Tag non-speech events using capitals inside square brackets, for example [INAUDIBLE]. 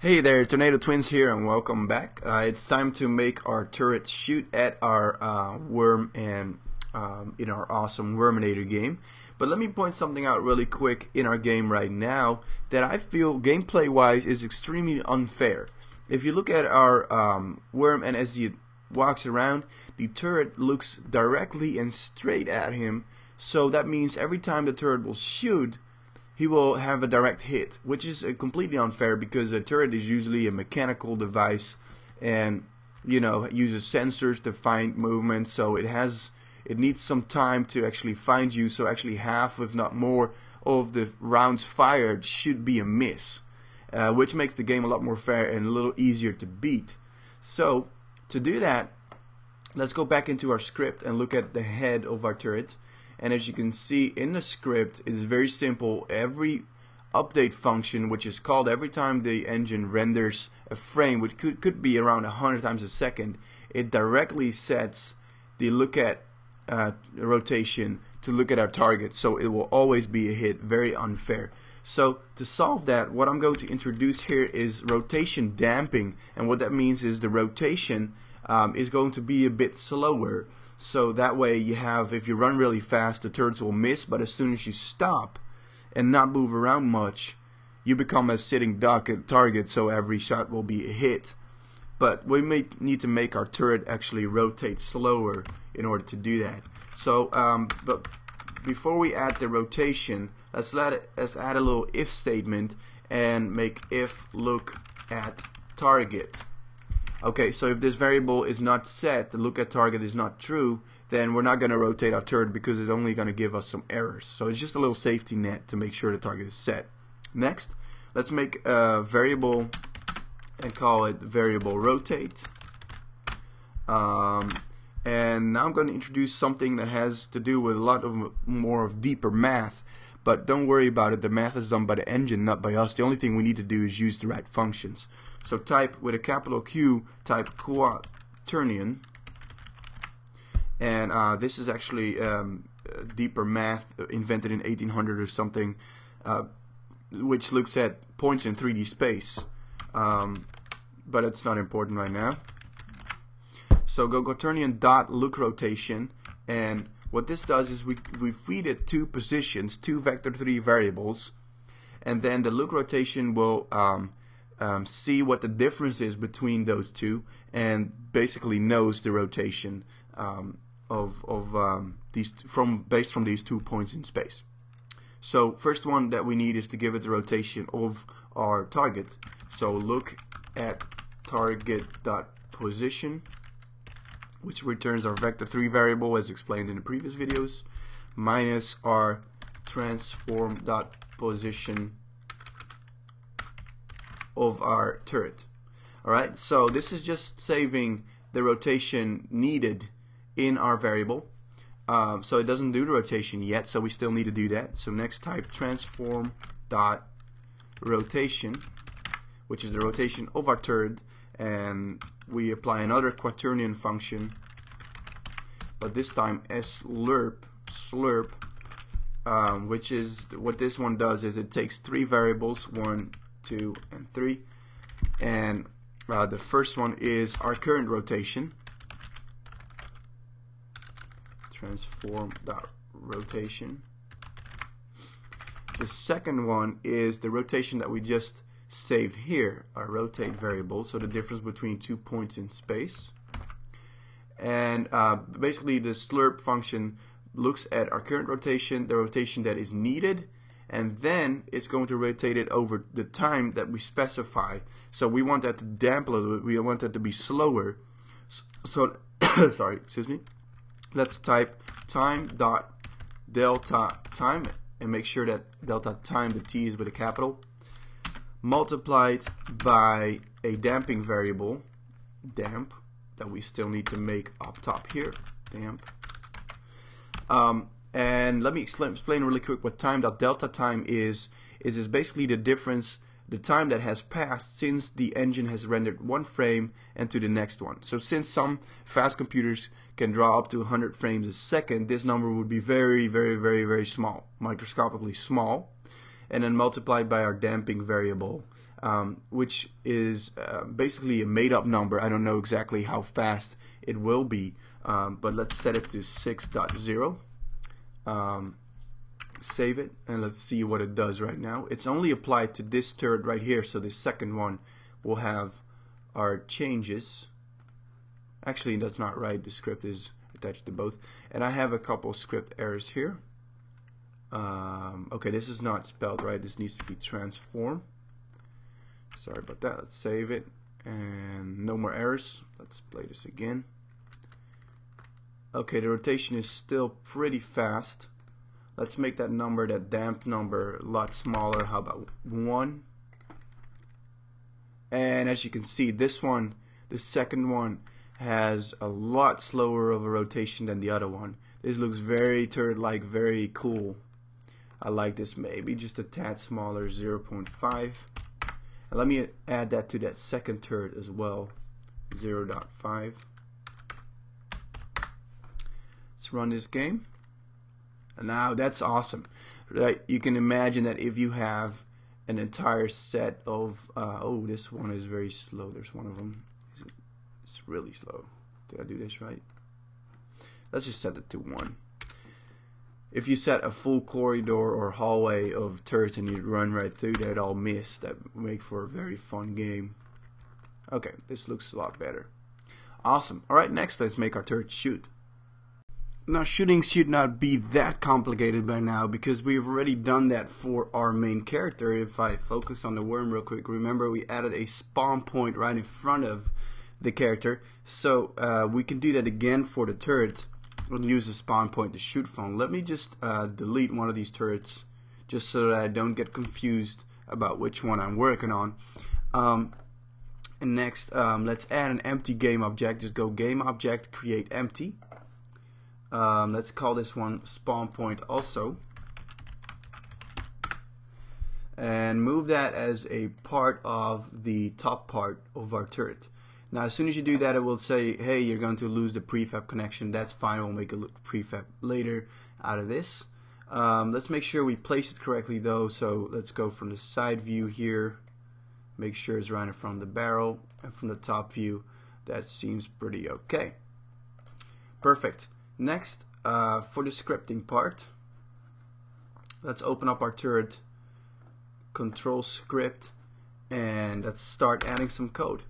Hey there, Tornado Twins here, and welcome back. Uh, it's time to make our turret shoot at our uh, worm and um, in our awesome Worminator game. But let me point something out really quick in our game right now that I feel gameplay-wise is extremely unfair. If you look at our um, worm and as he walks around, the turret looks directly and straight at him. So that means every time the turret will shoot, he will have a direct hit, which is uh, completely unfair because a turret is usually a mechanical device and you know uses sensors to find movement so it has it needs some time to actually find you so actually half if not more of the rounds fired should be a miss uh, which makes the game a lot more fair and a little easier to beat. So to do that let's go back into our script and look at the head of our turret and as you can see in the script it's very simple. Every update function which is called every time the engine renders a frame which could, could be around 100 times a second it directly sets the look at uh, rotation to look at our target. So it will always be a hit. Very unfair. So to solve that what I'm going to introduce here is rotation damping. And what that means is the rotation um, is going to be a bit slower so that way you have, if you run really fast, the turrets will miss, but as soon as you stop and not move around much, you become a sitting duck at target, so every shot will be a hit. But we may need to make our turret actually rotate slower in order to do that. So, um, but before we add the rotation, let's let it, let's add a little if statement and make if look at target. Okay, so if this variable is not set, the look at target is not true, then we're not going to rotate our turret because it's only going to give us some errors. So it's just a little safety net to make sure the target is set. Next, let's make a variable and call it variable rotate. Um, and now I'm going to introduce something that has to do with a lot of more of deeper math. But don't worry about it, the math is done by the engine, not by us. The only thing we need to do is use the right functions. So type with a capital Q, type quaternion. And uh, this is actually um, deeper math invented in 1800 or something, uh, which looks at points in 3D space. Um, but it's not important right now. So go quaternion dot look rotation and what this does is we, we feed it two positions, two vector 3 variables, and then the look rotation will um, um, see what the difference is between those two and basically knows the rotation um, of, of um, these from based from these two points in space. So first one that we need is to give it the rotation of our target. So look at target dot position which returns our vector3 variable as explained in the previous videos, minus our transform dot position of our turret. Alright, so this is just saving the rotation needed in our variable. Um, so it doesn't do the rotation yet, so we still need to do that. So next type transform dot rotation, which is the rotation of our turret, and we apply another quaternion function but this time slerp slerp um, which is what this one does is it takes three variables one two and three. And uh, the first one is our current rotation. Transform dot rotation. The second one is the rotation that we just saved here, our rotate variable, so the difference between two points in space. And uh, basically the slerp function looks at our current rotation, the rotation that is needed, and then it's going to rotate it over the time that we specify. So we want that to dampen a little bit, we want that to be slower. So, [COUGHS] sorry, excuse me. Let's type time dot delta time and make sure that delta time, the T is with a capital, multiplied by a damping variable, damp, that we still need to make up top here, damp. Um, and let me explain, really quick what time dot delta time is. Is is basically the difference, the time that has passed since the engine has rendered one frame and to the next one. So since some fast computers can draw up to 100 frames a second, this number would be very, very, very, very small, microscopically small and then multiplied by our damping variable um, which is uh, basically a made-up number. I don't know exactly how fast it will be, um, but let's set it to 6.0. Um, save it, and let's see what it does right now. It's only applied to this turret right here, so the second one will have our changes. Actually, that's not right. The script is attached to both. And I have a couple script errors here. Um, okay, this is not spelled right. This needs to be transform. Sorry about that. Let's save it. And no more errors. Let's play this again. Okay, the rotation is still pretty fast. Let's make that number, that damp number, a lot smaller. How about 1? And as you can see, this one, the second one, has a lot slower of a rotation than the other one. This looks very turret-like, very cool. I like this maybe just a tad smaller, 0.5. And let me add that to that second turret as well, 0.5. Let's run this game. And now that's awesome. Right? You can imagine that if you have an entire set of, uh, oh, this one is very slow. There's one of them. It's really slow. Did I do this right? Let's just set it to one. If you set a full corridor or hallway of turrets and you run right through that all miss, that make for a very fun game. Okay, this looks a lot better. Awesome. Alright, next let's make our turret shoot. Now shooting should not be that complicated by now because we've already done that for our main character. If I focus on the worm real quick, remember we added a spawn point right in front of the character. So uh, we can do that again for the turret. We'll use a spawn point to shoot from. Let me just uh, delete one of these turrets just so that I don't get confused about which one I'm working on. Um, and next, um, let's add an empty game object. Just go game object, create empty. Um, let's call this one spawn point also. And move that as a part of the top part of our turret. Now, as soon as you do that, it will say, hey, you're going to lose the prefab connection. That's fine. We'll make a prefab later out of this. Um, let's make sure we place it correctly, though. So let's go from the side view here. Make sure it's right from the barrel. And from the top view, that seems pretty okay. Perfect. Next, uh, for the scripting part, let's open up our turret control script and let's start adding some code.